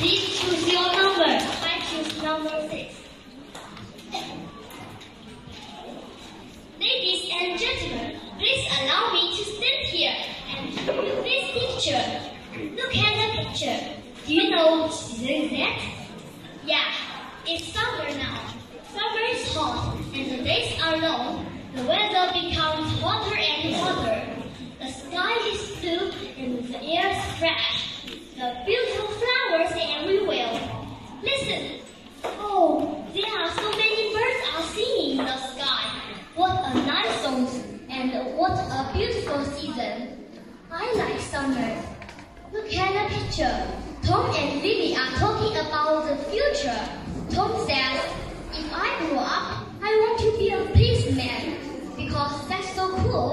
Please choose your number. I choose number six. Ladies and gentlemen, please allow me to stand here and show you this picture. Look at the picture. Do you know season is that? Yeah, it's summer now. Summer is hot and the days are long. The weather becomes hotter and hotter. The sky is blue and the air is fresh. The beautiful flowers everywhere. Listen. Oh, there are so many birds are singing in the sky. What a nice song and what a beautiful season. Look at the picture. Tom and Lily are talking about the future. Tom says, if I grow up, I want to be a policeman because that's so cool